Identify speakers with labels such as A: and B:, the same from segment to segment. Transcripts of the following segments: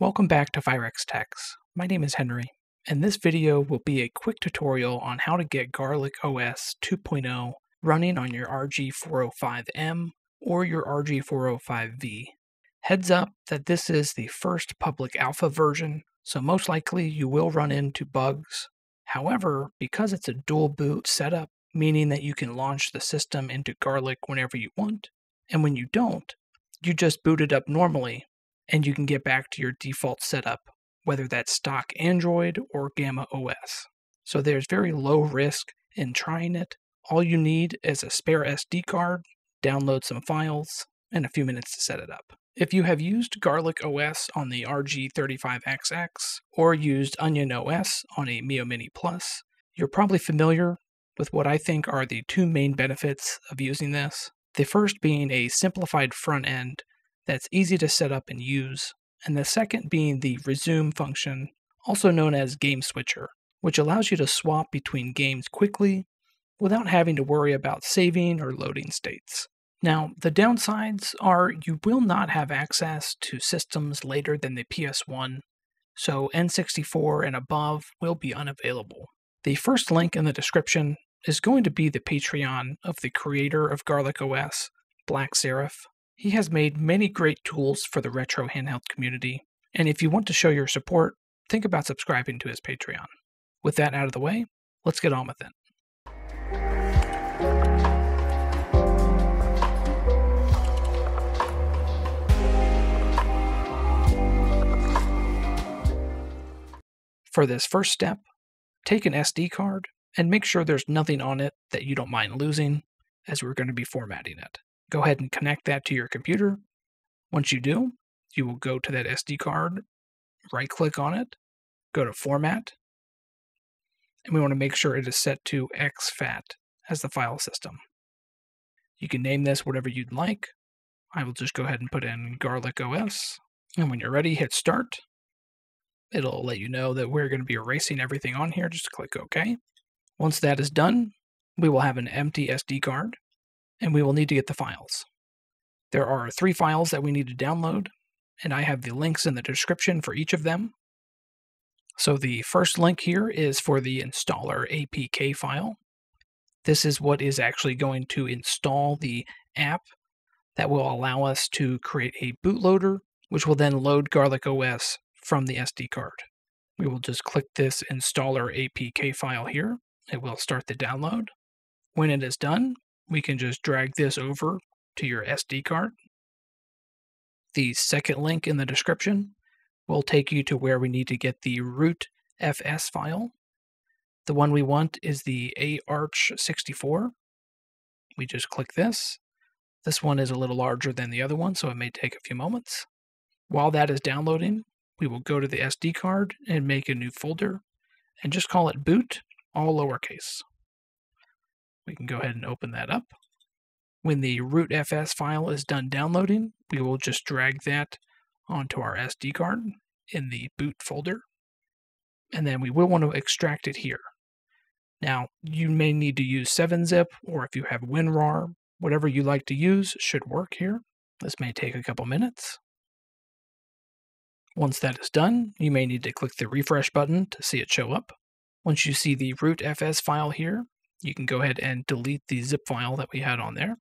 A: Welcome back to Phyrex Techs. My name is Henry, and this video will be a quick tutorial on how to get Garlic OS 2.0 running on your RG405M or your RG405V. Heads up that this is the first public alpha version, so most likely you will run into bugs. However, because it's a dual boot setup, meaning that you can launch the system into Garlic whenever you want, and when you don't, you just boot it up normally and you can get back to your default setup, whether that's stock Android or Gamma OS. So there's very low risk in trying it. All you need is a spare SD card, download some files, and a few minutes to set it up. If you have used Garlic OS on the RG35XX or used Onion OS on a Miyoo Mini Plus, you're probably familiar with what I think are the two main benefits of using this. The first being a simplified front end that's easy to set up and use, and the second being the resume function, also known as Game Switcher, which allows you to swap between games quickly without having to worry about saving or loading states. Now, the downsides are you will not have access to systems later than the PS1, so N64 and above will be unavailable. The first link in the description is going to be the Patreon of the creator of Garlic OS, Black Seraph. He has made many great tools for the retro handheld community, and if you want to show your support, think about subscribing to his Patreon. With that out of the way, let's get on with it. For this first step, take an SD card and make sure there's nothing on it that you don't mind losing, as we're going to be formatting it. Go ahead and connect that to your computer. Once you do, you will go to that SD card, right click on it, go to Format, and we want to make sure it is set to exFAT as the file system. You can name this whatever you'd like. I will just go ahead and put in Garlic OS. And when you're ready, hit Start. It'll let you know that we're going to be erasing everything on here. Just click OK. Once that is done, we will have an empty SD card, and we will need to get the files. There are three files that we need to download, and I have the links in the description for each of them. So the first link here is for the installer APK file. This is what is actually going to install the app that will allow us to create a bootloader, which will then load Garlic OS from the SD card. We will just click this installer APK file here. It will start the download. When it is done, we can just drag this over to your SD card. The second link in the description will take you to where we need to get the root FS file. The one we want is the AArch64. We just click this. This one is a little larger than the other one, so it may take a few moments. While that is downloading, we will go to the SD card and make a new folder and just call it boot, all lowercase. We can go ahead and open that up. When the rootfs file is done downloading, we will just drag that onto our SD card in the boot folder. And then we will want to extract it here. Now, you may need to use 7-zip, or if you have WinRAR, whatever you like to use should work here. This may take a couple minutes. Once that is done, you may need to click the refresh button to see it show up. Once you see the rootfs file here, you can go ahead and delete the zip file that we had on there.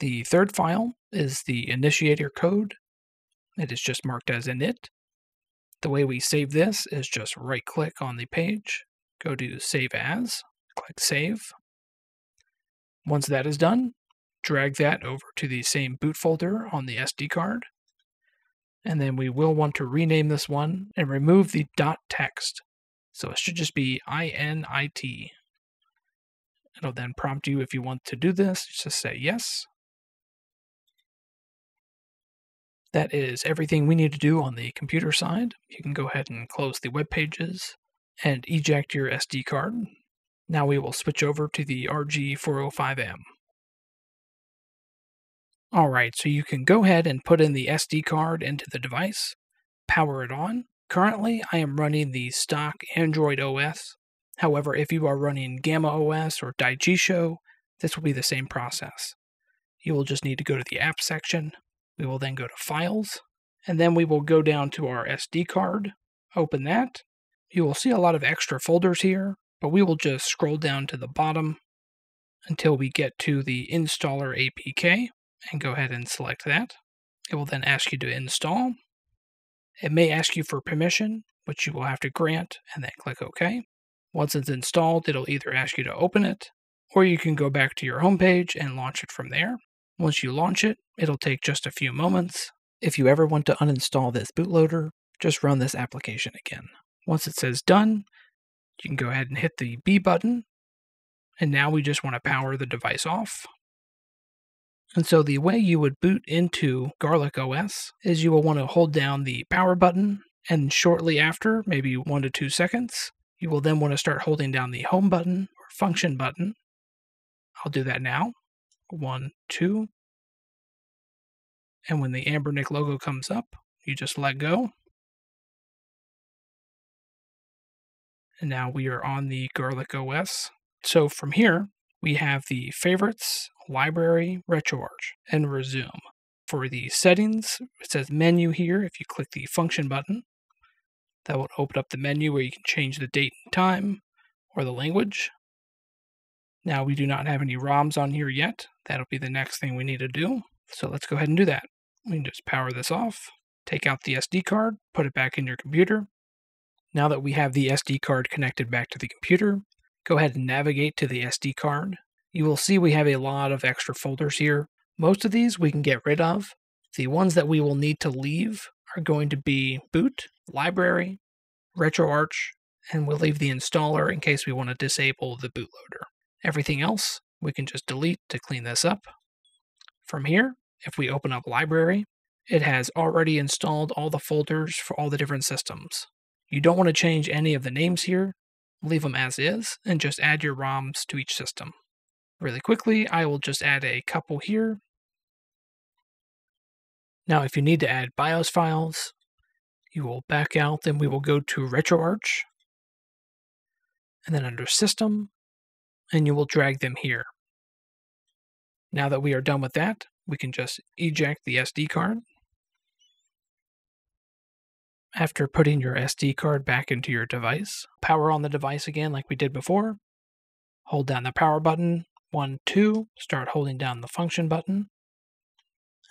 A: The third file is the initiator code. It is just marked as init. The way we save this is just right click on the page, go to Save As, click Save. Once that is done, drag that over to the same boot folder on the SD card and then we will want to rename this one and remove the dot text. So it should just be INIT. It'll then prompt you if you want to do this, just say yes. That is everything we need to do on the computer side. You can go ahead and close the web pages and eject your SD card. Now we will switch over to the RG405M. All right, so you can go ahead and put in the SD card into the device, power it on. Currently, I am running the stock Android OS. However, if you are running Gamma OS or Daijisho, this will be the same process. You will just need to go to the app section. We will then go to Files, And then we will go down to our SD card, open that. You will see a lot of extra folders here, but we will just scroll down to the bottom until we get to the installer APK and go ahead and select that. It will then ask you to install. It may ask you for permission, which you will have to grant and then click OK. Once it's installed, it'll either ask you to open it or you can go back to your home page and launch it from there. Once you launch it, it'll take just a few moments. If you ever want to uninstall this bootloader, just run this application again. Once it says done, you can go ahead and hit the B button. And now we just want to power the device off. And so the way you would boot into Garlic OS is you will want to hold down the power button and shortly after, maybe one to two seconds, you will then want to start holding down the home button or function button I'll do that now. One, two. And when the Anbernic logo comes up, you just let go. And now we are on the Garlic OS. So from here, we have the favorites, library, RetroArch, and resume. For the settings, it says menu here. If you click the function button, that will open up the menu where you can change the date and time or the language. Now we do not have any ROMs on here yet. That'll be the next thing we need to do. So let's go ahead and do that. We can just power this off, take out the SD card, put it back in your computer. Now that we have the SD card connected back to the computer, go ahead and navigate to the SD card. You will see we have a lot of extra folders here. Most of these we can get rid of. The ones that we will need to leave are going to be boot, library, RetroArch, and we'll leave the installer in case we want to disable the bootloader. Everything else we can just delete to clean this up. From here, if we open up library, it has already installed all the folders for all the different systems. You don't want to change any of the names here, leave them as is, and just add your ROMs to each system. Really quickly, I will just add a couple here. Now, if you need to add BIOS files, you will back out, then we will go to RetroArch, and then under System, and you will drag them here. Now that we are done with that, we can just eject the SD card. After putting your SD card back into your device, power on the device again like we did before. Hold down the power button, 1, 2, start holding down the function button,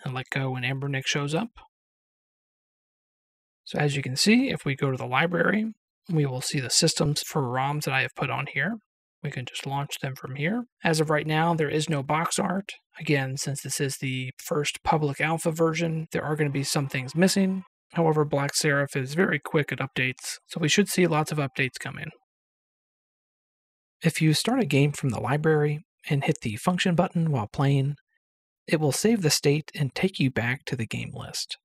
A: and let go when Anbernic shows up. So as you can see, if we go to the library, we will see the systems for ROMs that I have put on here. We can just launch them from here. As of right now, there is no box art. Again, since this is the first public alpha version, there are going to be some things missing. However, Black Seraph is very quick at updates, so we should see lots of updates coming. If you start a game from the library and hit the function button while playing, it will save the state and take you back to the game list.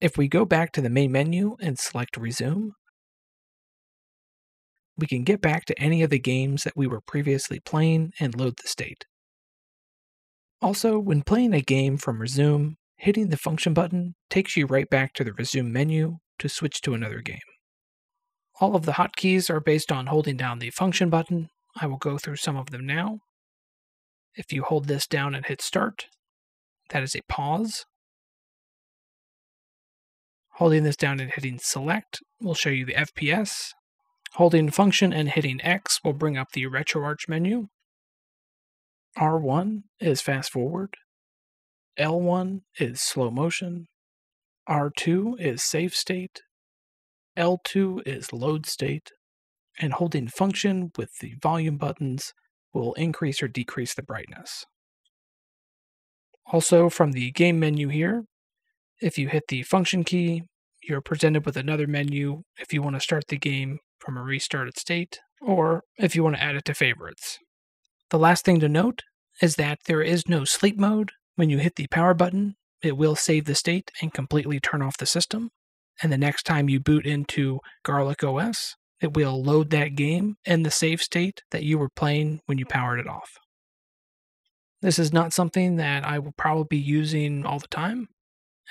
A: If we go back to the main menu and select Resume, we can get back to any of the games that we were previously playing and load the state. Also, when playing a game from Resume, hitting the function button takes you right back to the Resume menu to switch to another game. All of the hotkeys are based on holding down the function button. I will go through some of them now. If you hold this down and hit start, that is a pause. Holding this down and hitting select will show you the FPS, Holding function and hitting X will bring up the RetroArch menu. R1 is fast forward. L1 is slow motion. R2 is save state. L2 is load state. And holding function with the volume buttons will increase or decrease the brightness. Also, from the game menu here, if you hit the function key, you're presented with another menu if you want to start the game from a restarted state, or if you want to add it to favorites. The last thing to note is that there is no sleep mode. When you hit the power button, it will save the state and completely turn off the system. And the next time you boot into Garlic OS, it will load that game in the save state that you were playing when you powered it off. This is not something that I will probably be using all the time,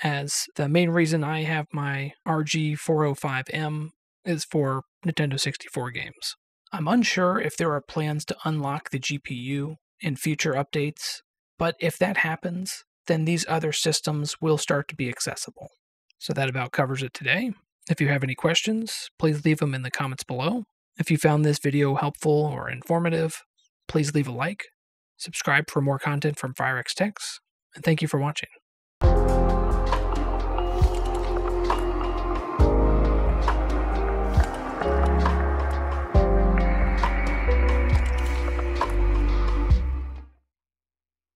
A: as the main reason I have my RG405M is for Nintendo 64 games. I'm unsure if there are plans to unlock the GPU in future updates, but if that happens, then these other systems will start to be accessible. So that about covers it today. If you have any questions, please leave them in the comments below. If you found this video helpful or informative, please leave a like, subscribe for more content from Phyrex Techs, and thank you for watching.